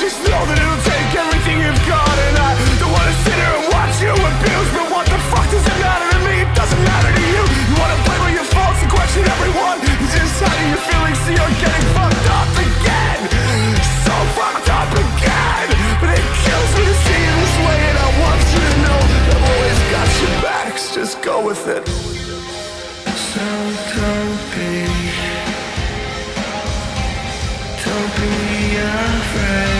just know that it'll take everything you've got. with it. So don't be, don't be afraid.